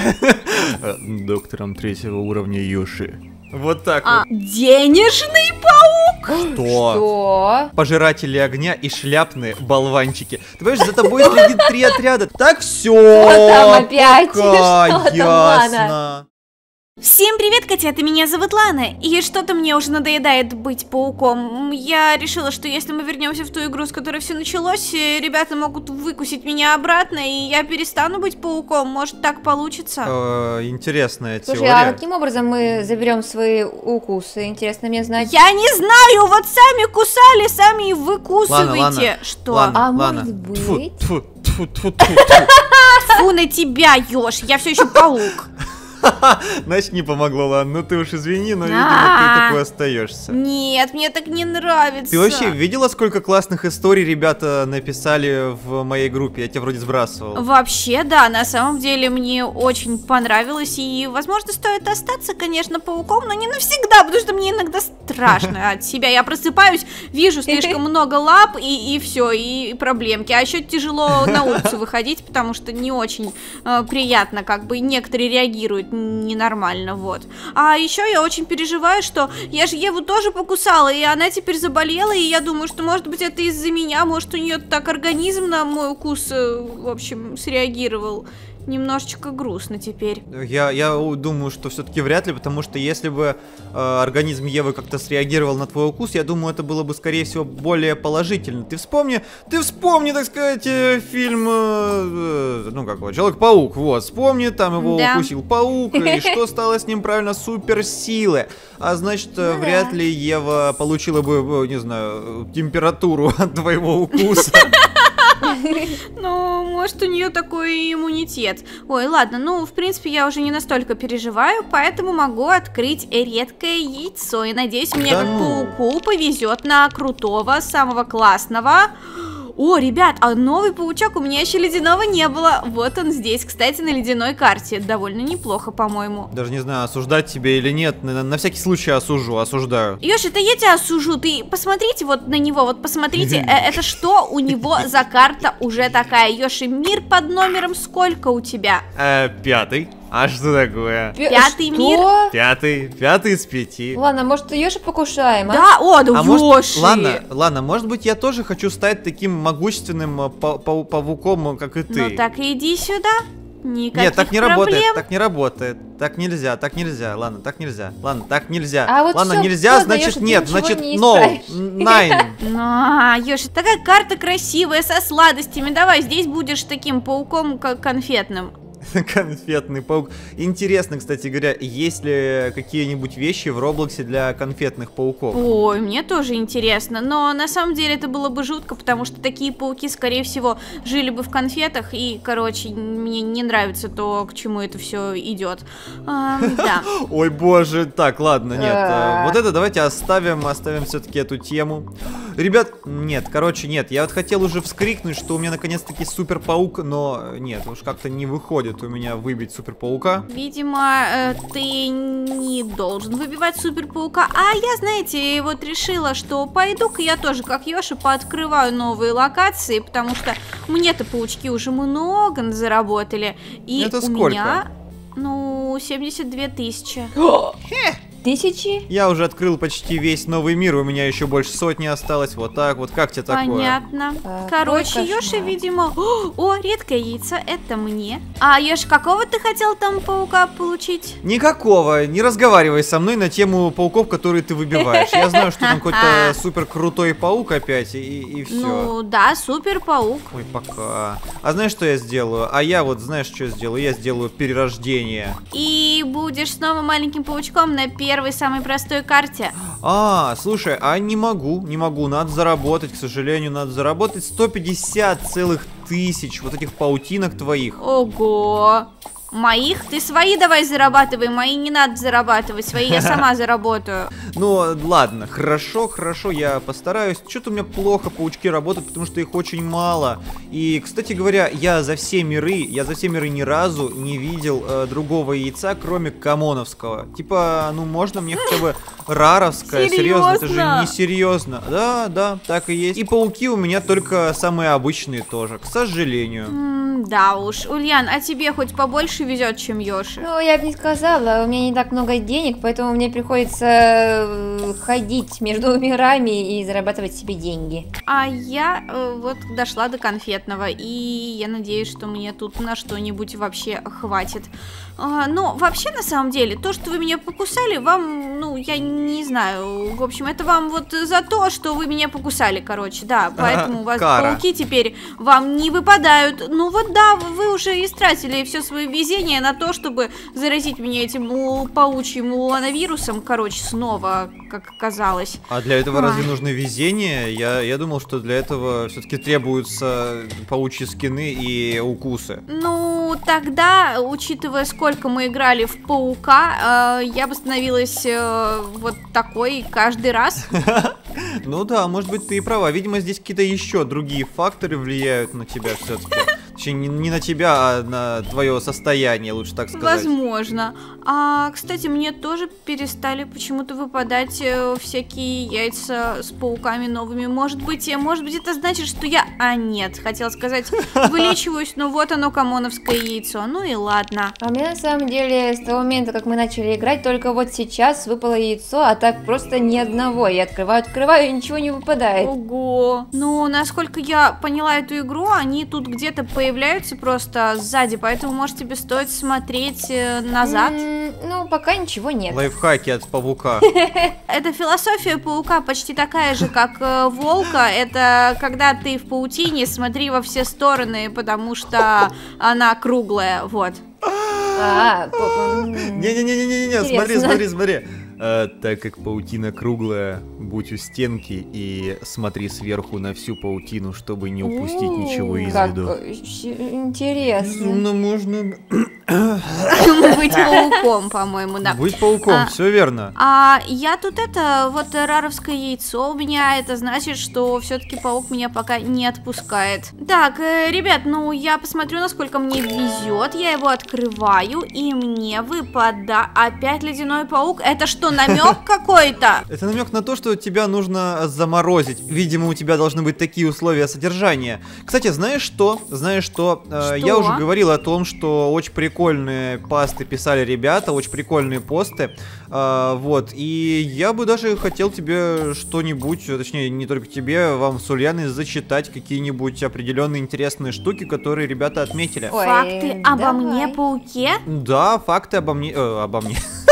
Доктором третьего уровня Юши. Вот так А, вот. денежный паук? Что? Что? Пожиратели огня и шляпные болванчики. Ты понимаешь, за тобой следит три отряда. Так все. там опять? Что там, ясно. Всем привет, котята, меня зовут Лана, и что-то мне уже надоедает быть пауком. Я решила, что если мы вернемся в ту игру, с которой все началось, э, ребята могут выкусить меня обратно, и я перестану быть пауком. Может, так получится? Э, Интересная Слушай, а каким образом мы заберем свои укусы? Интересно мне знать. Я не знаю, вот сами кусали, сами и ладно. Что? А может быть? Тьфу, тьфу, тьфу, тьфу, тьфу, тьфу. Фу на тебя, Ёж, я все еще паук. Значит, не помогло, ладно. Ну ты уж извини, но, видимо, ты такой остаешься. Нет, мне так не нравится. Ты вообще видела, сколько классных историй ребята написали в моей группе? Я тебя вроде сбрасывал. Вообще, да, на самом деле мне очень понравилось, и, возможно, стоит остаться, конечно, пауком, но не навсегда, потому что мне иногда страшно от себя. Я просыпаюсь, вижу слишком много лап, и, и все, и проблемки. А еще тяжело на улицу выходить, потому что не очень э, приятно, как бы некоторые реагируют ненормально, вот. А еще я очень переживаю, что я же Еву тоже покусала, и она теперь заболела, и я думаю, что, может быть, это из-за меня, может, у нее так организм на мой укус, э, в общем, среагировал. Немножечко грустно теперь. Я, я думаю, что все-таки вряд ли, потому что если бы э, организм Евы как-то среагировал на твой укус, я думаю, это было бы, скорее всего, более положительно. Ты вспомни, ты вспомни, так сказать, э, фильм, э, э, ну как его, Человек-паук, вот, вспомни, там его Да. укусил паук, и что стало с ним, правильно, суперсилы. А значит, э, Ну вряд да. ли Ева получила бы, э, не знаю, температуру от твоего укуса. Ну, может, у нее такой иммунитет. Ой, ладно, ну, в принципе, я уже не настолько переживаю, поэтому могу открыть редкое яйцо. И надеюсь, мне как ну. пауку повезет на крутого, самого классного. О, ребят, а новый паучок у меня еще ледяного не было. Вот он здесь, кстати, на ледяной карте. Довольно неплохо, по-моему. Даже не знаю, осуждать тебя или нет, на, на всякий случай осужу, осуждаю. Ёж, это я тебя осужу, ты посмотрите вот на него, вот посмотрите, э, это что у него за карта уже такая? Ёши, мир под номером сколько у тебя? Э, пятый. А что такое? Пятый что? мир? Пятый, пятый из пяти. Ладно, может, Ёши покушаем, а? Да, о, да А может, Ёши! ладно, ладно, может быть, я тоже хочу стать таким могущественным э, па- пау- павуком, э, как и ты. Ну так иди сюда. Никаких Нет, так не проблем. работает, так не работает. Так нельзя, так нельзя. Ладно, так нельзя. Ладно, так нельзя. А вот Ладно, всё, нельзя, поздно, значит ты нет, значит не no, исправишь. nine. Ёши, такая карта красивая, со сладостями. Давай, здесь будешь таким пауком, как конфетным. Конфетный паук. Интересно, кстати говоря, есть ли какие-нибудь вещи в Роблоксе для конфетных пауков? Ой, мне тоже интересно. Но на самом деле это было бы жутко, потому что такие пауки, скорее всего, жили бы в конфетах. И, короче, мне не нравится то, к чему это все идет. А, да. Ой, боже, так, ладно, нет. э. Вот это давайте оставим, оставим все-таки эту тему. Ребят, нет, короче, нет. Я вот хотел уже вскрикнуть, что у меня наконец-таки супер паук, но нет, уж как-то не выходит у меня выбить супер паука. Видимо, э, ты не должен выбивать суперпаука. А я, знаете, вот решила, что пойду-ка я тоже, как Ёша, пооткрываю новые локации, потому что мне-то паучки уже много заработали. И Это у сколько? меня, ну, 72 тысячи. Тысячи? Я уже открыл почти весь новый мир, у меня еще больше сотни осталось. Вот так вот, как тебе такое? Понятно. Какой Короче. Ёша, видимо... О, редкое яйцо, это мне. А, Ёш, какого ты хотел там паука получить? Никакого, не разговаривай со мной на тему пауков, которые ты выбиваешь. Я знаю, что там какой-то супер крутой паук опять, и, и все. Ну, да, супер паук. Ой, пока. А знаешь, что я сделаю? А я вот, знаешь, что я сделаю? Я сделаю перерождение. И будешь снова маленьким паучком на первой самой простой карте. А, слушай, а не могу, не могу, надо заработать, к сожалению, надо заработать 150 целых тысяч вот этих паутинок твоих. Ого! Моих? Ты свои давай зарабатывай, мои не надо зарабатывать, свои я сама заработаю. Ну, ладно, хорошо, хорошо, я постараюсь. Что-то у меня плохо паучки работают, потому что их очень мало. И, кстати говоря, я за все миры, я за все миры ни разу не видел э, другого яйца, кроме комоновского. Типа, ну можно мне хотя бы раровское? Серьезно, это же не серьезно. Да, да, так и есть. И пауки у меня только самые обычные тоже, к сожалению. Да уж, Ульян, а тебе хоть побольше везет, чем Йоши? Ну, я бы не сказала, у меня не так много денег, поэтому мне приходится э, ходить между мирами и зарабатывать себе деньги. А я э, вот дошла до конфетного, и я надеюсь, что мне тут на что-нибудь вообще хватит. А, ну, вообще, на самом деле, то, что вы меня покусали, вам, ну, я не знаю, в общем, это вам вот за то, что вы меня покусали, короче, да, поэтому у вас кара. пауки теперь вам не выпадают. Ну вот да, вы уже истратили все свое везение на то, чтобы заразить меня этим паучьим улановирусом, короче, снова, как оказалось. А для этого Ой. разве нужно везение? Я, я думал, что для этого все-таки требуются паучьи скины и укусы. Ну, тогда, учитывая, сколько мы играли в паука, э, я бы становилась э, вот такой каждый раз. Ну да, может быть, ты и права. Видимо, здесь какие-то еще другие факторы влияют на тебя все-таки. Точнее, не, не на тебя, а на твое состояние, лучше так сказать. Возможно. А, кстати, мне тоже перестали почему-то выпадать э, всякие яйца с пауками новыми. Может быть, может быть, это значит, что я... А, нет, хотела сказать, вылечиваюсь, но вот оно, камоновское яйцо. Ну и ладно. А у меня на самом деле с того момента, как мы начали играть, только вот сейчас выпало яйцо, а так просто ни одного. Я открываю, открываю, и ничего не выпадает. Ого. Ну, насколько я поняла эту игру, они тут где-то появляются просто сзади, поэтому, может, тебе стоит смотреть э, назад. Ну, пока ничего нет. Лайфхаки от павука. Эта философия паука почти такая же, как э, волка. Это когда ты в паутине, смотри во все стороны, потому что она круглая, вот. А, по- по- м, Не-не-не-не-не, смотри, Интересно. смотри, смотри. А, так как паутина круглая, будь у стенки и смотри сверху на всю паутину, чтобы не упустить ничего из как виду. э, интересно. Безумно можно Быть пауком, по-моему, да. быть пауком, А, все верно. А я тут это, вот раровское яйцо у меня, это значит, что все-таки паук меня пока не отпускает. Так, э, ребят, ну я посмотрю, насколько мне везет, я его открываю, и мне выпадает опять ледяной паук. Это что, намек какой-то? Это намек на то, что тебя нужно заморозить. Видимо, у тебя должны быть такие условия содержания. Кстати, знаешь что? Знаешь что? Э, Я уже говорил о том, что очень прикольные пасты писали ребята, очень прикольные посты. Э, Вот. И я бы даже хотел тебе что-нибудь, э, точнее, не только тебе, вам с Ульяной зачитать какие-нибудь определенные интересные штуки, которые ребята отметили. Ой, Факты обо давай. мне, пауке? Да, факты обо мне... э, обо мне.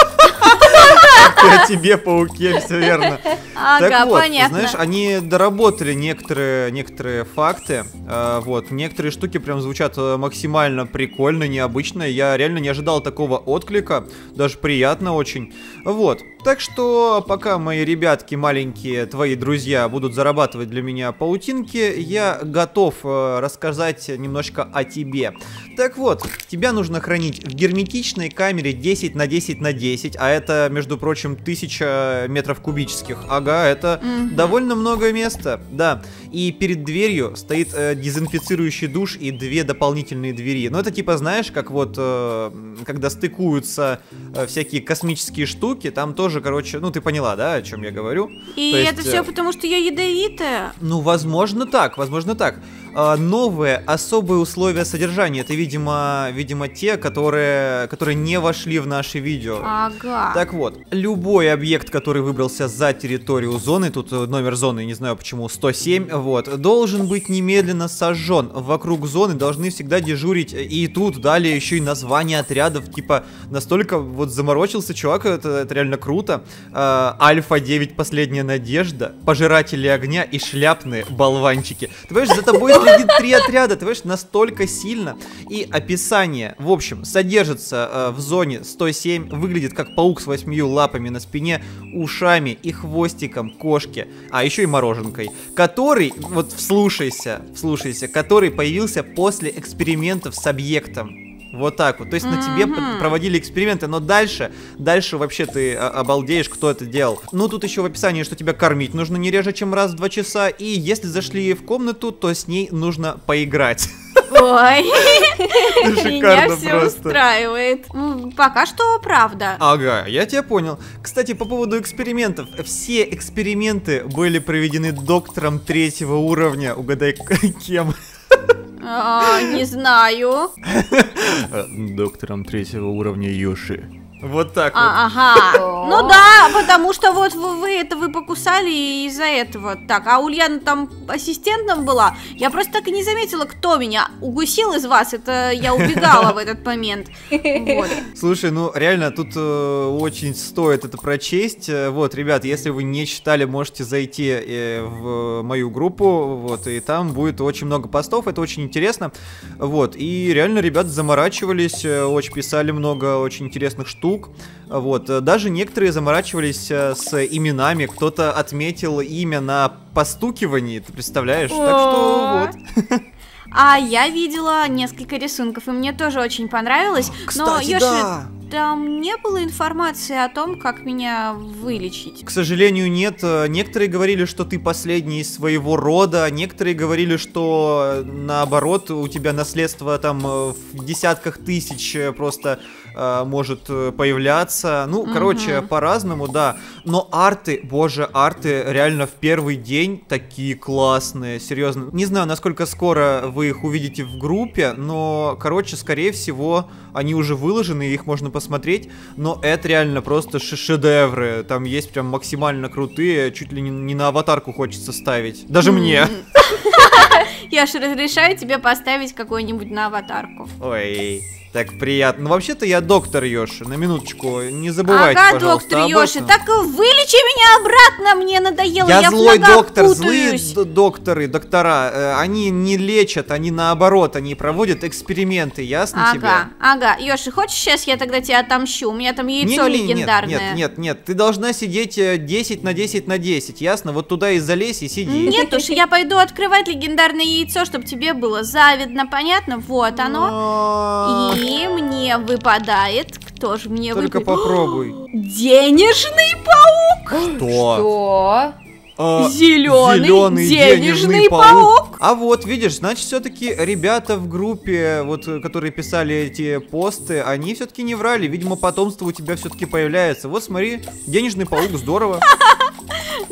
О тебе, пауке, все верно. Ага, так вот, понятно. знаешь, они доработали некоторые, некоторые факты, э, вот, некоторые штуки прям звучат э, максимально прикольно, необычно, я реально не ожидал такого отклика, даже приятно очень, вот. Так что, пока мои ребятки маленькие, твои друзья, будут зарабатывать для меня паутинки, я готов э, рассказать немножко о тебе. Так вот, тебя нужно хранить в герметичной камере 10 на 10 на 10, а это, между прочим, 1000 метров кубических. Ага, это Мгм. довольно много места, да. И перед дверью стоит э, дезинфицирующий душ и две дополнительные двери. Ну, это типа, знаешь, как вот, э, когда стыкуются э, всякие космические штуки, там тоже, короче, ну, ты поняла, да, о чем я говорю? И то есть, это все э, потому, что я ядовитая. Ну, возможно так, возможно так. А, новые особые условия содержания, это, видимо, видимо, те, которые, которые не вошли в наше видео. Ага. Так вот, любой объект, который выбрался за территорию зоны, тут э, номер зоны, не знаю почему, 107, вот, должен быть немедленно сожжен. Вокруг зоны должны всегда дежурить, э, и тут далее еще и название отрядов, типа, настолько вот заморочился чувак, это, это реально круто. А, Альфа-9 Последняя Надежда, Пожиратели Огня и Шляпные Болванчики. Ты понимаешь, за тобой следит три отряда, ты понимаешь, настолько сильно. И описание, в общем, содержится э, в зоне 107, выглядит как паук с восьмью лапами на спине, ушами и хвостиком кошки, а еще и мороженкой, который, вот вслушайся, вслушайся, который появился после экспериментов с объектом. Вот так вот. То есть на тебе проводили эксперименты, но дальше, дальше вообще ты а, обалдеешь, кто это делал. Ну, тут еще в описании, что тебя кормить нужно не реже, чем раз в два часа, и если зашли в комнату, то с ней нужно поиграть. Ой, меня все просто. устраивает. М, Пока что правда. Ага, я тебя понял. Кстати, по поводу экспериментов. Все эксперименты были проведены доктором третьего уровня. Угадай, кем? А, не знаю. Доктором третьего уровня Йоши. Вот так вот. А, ага. Что? Ну да, потому что вот вы, вы это вы покусали из-за этого. Так, а Ульяна там ассистентом была. Я просто так и не заметила, кто меня угусил из вас. Это я убегала в этот момент. Вот. Слушай, ну реально тут э, очень стоит это прочесть. Э, Вот, ребят, если вы не читали, можете зайти э, в мою группу, вот, и там будет очень много постов, это очень интересно. Вот, и реально ребята заморачивались, очень писали много очень интересных штук. Вот, э, даже некоторые заморачивались э, с именами, кто-то отметил имя на постукивании, ты представляешь? Так что вот. А я видела несколько рисунков, и мне тоже очень понравилось. Но, Кстати, Ёши, да. там не было информации о том, как меня вылечить. К сожалению, нет. Э, Некоторые говорили, что ты последний из своего рода, некоторые говорили, что наоборот, у тебя наследство там в десятках тысяч просто э, может э, появляться. Ну, Мгм. короче, по-разному, да. Но арты, боже, арты реально в первый день такие классные, серьезно. Не знаю, насколько скоро вы их увидите в группе, но, короче, скорее всего, они уже выложены, их можно посмотреть, но это реально просто ше- шедевры. Там есть прям максимально крутые, чуть ли не, на аватарку хочется ставить. Даже мне. Я же разрешаю тебе поставить какой-нибудь на аватарку. Ой, так приятно. Ну, вообще-то я доктор Йоши, на минуточку, не забывайте, ага, пожалуйста, доктор Йоши, так вылечи меня обратно, мне надоело, я, Я злой доктор, злые путаюсь. д- докторы, доктора, э, они не лечат, они наоборот, они проводят эксперименты, ясно тебе? Ага, ага. Йоши, хочешь сейчас я тогда тебя отомщу? У меня там яйцо Не-не-не, нет, легендарное. Нет, нет, нет, ты должна сидеть э, 10 на 10 на 10, ясно? Вот туда и залезь и сиди. Нет уж, я пойду открывать легендарное яйцо, чтобы тебе было завидно, понятно? Вот оно. А, И мне выпадает, кто же мне Только выпадет? попробуй. Денежный паук! Что? Что? А, Зеленый зелёный денежный паук. А вот, видишь, значит, все-таки ребята в группе, вот, которые писали эти посты, они все-таки не врали. Видимо, потомство у тебя все-таки появляется. Вот смотри, денежный паук, здорово.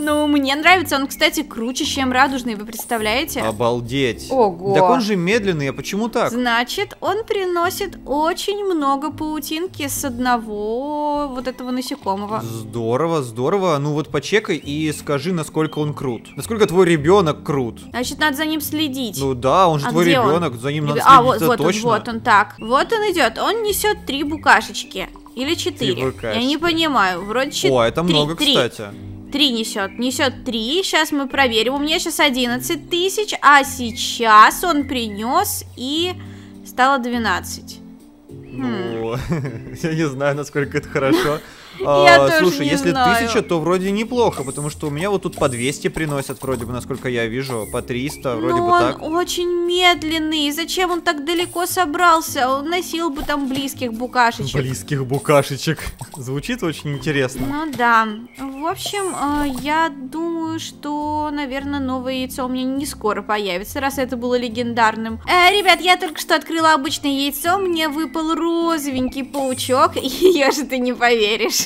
Ну, мне нравится. Он, кстати, круче, чем радужный, вы представляете? Обалдеть. Ого. Так он же медленный, а почему так? Значит, он приносит очень много паутинки с одного вот этого насекомого. Здорово, здорово. Ну вот почекай и скажи, насколько он крут. Насколько твой ребенок крут. Значит, надо за ним следить. Ну да, он же А твой где он? ребенок, за ним надо Ребя- следить, а, вот, вот он, точно. вот он, так. Вот он идет. Он несет три букашечки. Или четыре. Я не понимаю. Вроде четыре. О, это много, три. кстати. Три несет. Несет три. Сейчас мы проверим. У меня сейчас 11 тысяч. А сейчас он принес и стало 12. Ну, я не знаю, насколько это хорошо. Я А, тоже Слушай, не если знаю. тысяча, то вроде неплохо, потому что у меня вот тут по 200 приносят, вроде бы, насколько я вижу, по 300, вроде Но бы он так. очень медленный. Зачем он так далеко собрался? Он носил бы там близких букашечек. Близких букашечек. Звучит очень интересно. Ну да. В общем, э, я думаю, что, наверное, новое яйцо у меня не скоро появится, раз это было легендарным. Э, ребят, я только что открыла обычное яйцо, мне выпал розовенький паучок, и я же ты не поверишь.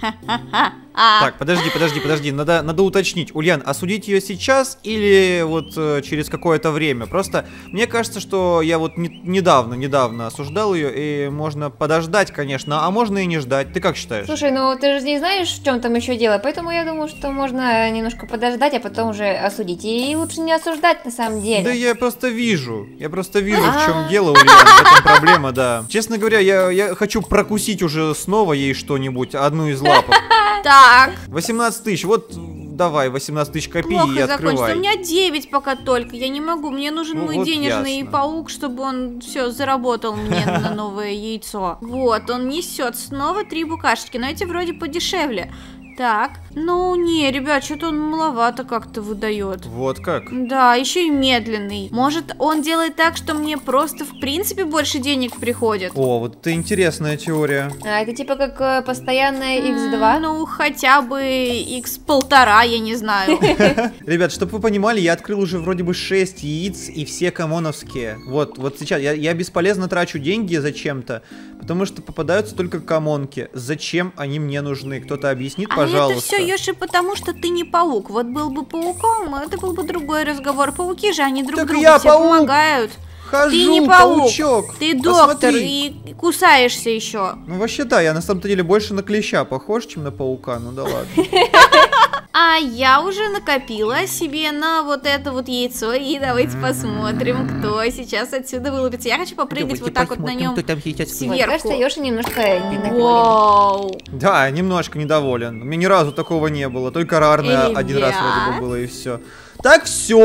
А, Так, подожди, подожди, подожди, надо, надо уточнить. Ульян, осудить ее сейчас или вот э, через какое-то время? Просто мне кажется, что я вот не- недавно, недавно осуждал ее, и можно подождать, конечно, а можно и не ждать. Ты как считаешь? Слушай, ну ты же не знаешь, в чем там еще дело, поэтому я думаю, что можно немножко подождать, а потом уже осудить. И лучше не осуждать на самом деле. Да я просто вижу. Я просто вижу, в А. чем дело, Ульяна. В этом проблема, да. Честно говоря, я, я хочу прокусить уже снова ей что-нибудь, одну из лапок. так, 18 тысяч, вот давай, 18 тысяч копий и плохо закончится. открывай. У меня 9 пока только, я не могу. Мне нужен Ну мой вот денежный ясно. паук, чтобы он все заработал мне на новое яйцо. Вот, он несет снова три букашечки, но эти вроде подешевле. Так, ну не, ребят, что-то он маловато как-то выдает. Вот как? Да, еще и медленный. Может, он делает так, что мне просто в принципе больше денег приходит? О, вот это интересная теория. А, это типа как э, постоянная М, x2. Ну, хотя бы x полтора, я не знаю. Ребят, чтобы вы понимали, я открыл уже вроде бы 6 яиц и все комоновские. Вот, вот сейчас я, я бесполезно трачу деньги зачем-то, потому что попадаются только комонки. Зачем они мне нужны? Кто-то объяснит, А пожалуйста. это все, Йоши, потому что ты не паук. Вот был бы пауком, это был бы другой разговор. Пауки же, они друг Так другу я все паук. помогают. Хожу, Ты не паук, паучок. ты доктор Посмотри. и кусаешься еще. Ну вообще да, я на самом-то деле больше на клеща похож, чем на паука, ну да ладно. А я уже накопила себе на вот это вот яйцо. И давайте посмотрим, кто сейчас отсюда вылупится. Я хочу попрыгать вот так вот на нем. там сейчас Сверху. Вот, кажется, Ёша немножко недоволен. Вау! Да, немножко недоволен. У меня ни разу такого не было. Только рарное один раз вроде бы было и все. Так все.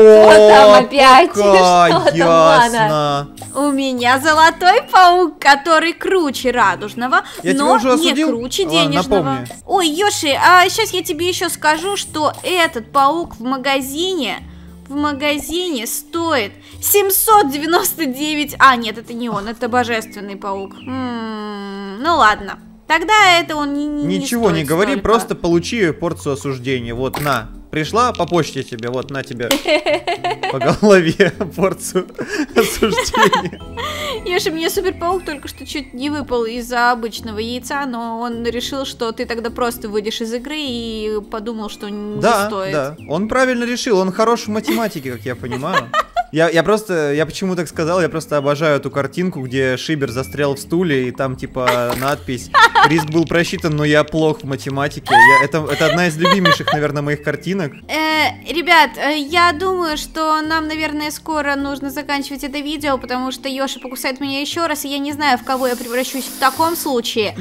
там опять? Что там, ясно. У меня золотой паук, который круче радужного, Я но уже не осудил? круче Ладно, денежного. напомни. Ой, Йоши, а сейчас я тебе еще скажу, что этот паук в магазине в магазине стоит 799... А, нет, это не он, это божественный паук. М, ну ладно. Тогда это он не, не Ничего не говори, столько. просто получи порцию осуждения. Вот, на. Пришла по почте тебе, вот, на тебе. По голове порцию осуждения. Ёша, мне суперпаук только что чуть не выпал из-за обычного яйца, но он решил, что ты тогда просто выйдешь из игры и подумал, что не Да, стоит. да. Он правильно решил, он хорош в математике, как я понимаю. Я, я просто, я почему так сказал, я просто обожаю эту картинку, где Шибер застрял в стуле, и там типа надпись «Риск был просчитан, но я плох в математике». Я- это, это одна из любимейших, наверное, моих картинок. Э, ребят, э, я думаю, что нам, наверное, скоро нужно заканчивать это видео, потому что Ёша покусает меня еще раз, и я не знаю, в кого я превращусь в таком случае.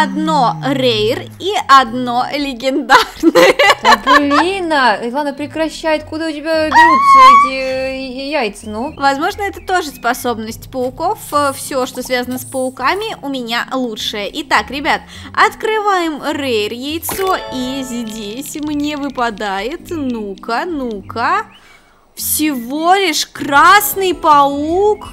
Одно рейр и одно легендарное. Да блин, а, ладно, прекращай, откуда у тебя берутся эти э, яйца, ну? Возможно, это тоже способность пауков. Все, что связано с пауками, у меня лучшее. Итак, ребят, открываем рейр яйцо, и здесь мне выпадает, ну-ка, ну-ка, всего лишь красный паук.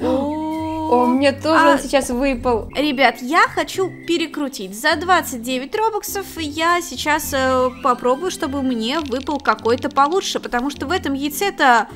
О, мне тоже А- он сейчас выпал. Ребят, я хочу перекрутить. За 29 робоксов я сейчас э, попробую, чтобы мне выпал какой-то получше, потому что в этом яйце-то,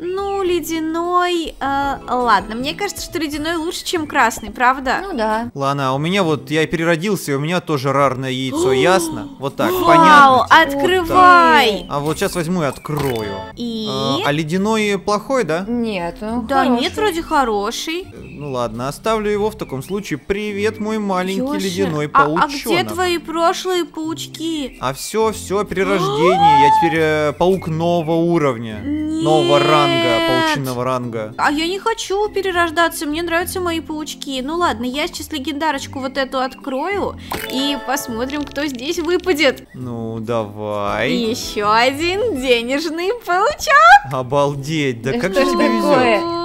ну, ледяной... э, ладно, мне кажется, что ледяной лучше, чем красный, правда? Ну да. Ладно, а у меня вот, я переродился, и у меня тоже рарное яйцо, ясно? Вот так, Вау, понятно? открывай! А вот сейчас возьму и открою. И... А, а ледяной плохой, да? Нет, ну Да хороший. нет, вроде хороший. Ну ладно, оставлю его в таком случае. Привет, мой маленький Ёши, ледяной а- паучонок. А, где твои прошлые паучки? А все, все, перерождение. Я теперь э, паук нового уровня. Нового ранга, Нет. паучиного ранга. А я не хочу перерождаться, мне нравятся мои паучки. Ну ладно, я сейчас легендарочку вот эту открою и посмотрим, кто здесь выпадет. Ну, давай. Еще один денежный паучок. Обалдеть, да Да как же тебе такое? везет.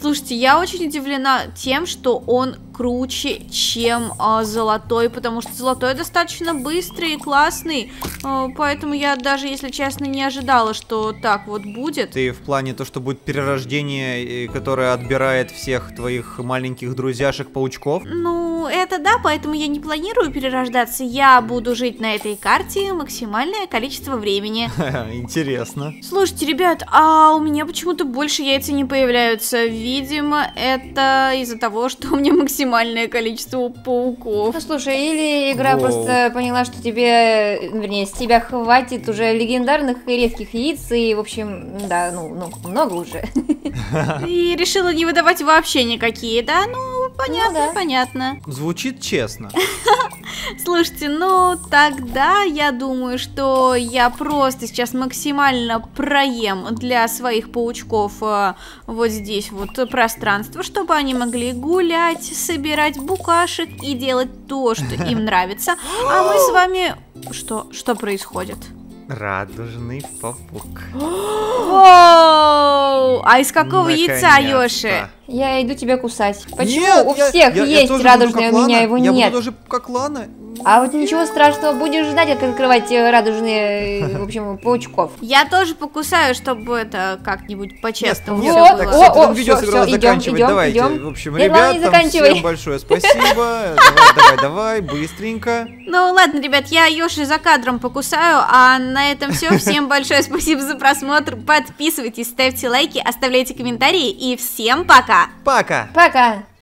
Слушайте, я очень удивлена тем, что он круче, чем а, золотой, потому что золотой достаточно быстрый и классный, а, поэтому я даже, если честно, не ожидала, что так вот будет. Ты в плане то, что будет перерождение, э, которое отбирает всех твоих маленьких друзьяшек-паучков? Ну, это да, поэтому я не планирую перерождаться. Я буду жить на этой карте максимальное количество времени. Интересно. Слушайте, ребят, а у меня почему-то больше яйца не появляются. Видимо, это из-за того, что у меня максимальное количество пауков. Ну слушай, или игра Воу. просто поняла, что тебе, вернее, с тебя хватит уже легендарных и редких яиц, и, в общем, да, ну, ну много уже. И решила не выдавать вообще никакие, да? Ну, понятно, Ну да. понятно. Звучит честно. Слушайте, ну тогда я думаю, что я просто сейчас максимально проем для своих паучков э, вот здесь вот пространство, чтобы они могли гулять, собирать букашек и делать то, что им нравится. А мы с вами... Что? Что происходит? Радужный папук. Воу! А из какого яйца. Ёши? Я иду тебя кусать. Почему Нет, у я- всех я- я есть буду радужное, а у меня его Я нет? буду тоже как Лана. А вот ничего страшного, будешь ждать, как открывать э, радужные, э, в общем, паучков. Я тоже покусаю, чтобы это как-нибудь по-честному Нет, Вот, было. так, о, о, там видео всё, идём, заканчивать. идём, Давайте, идём. в общем, Нет, заканчивай. всем большое спасибо. Давай, давай, давай, быстренько. Ну ладно, ребят, я Ёши за кадром покусаю, а на этом все. Всем большое спасибо за просмотр. Подписывайтесь, ставьте лайки, оставляйте комментарии и всем пока! Пока. Пока!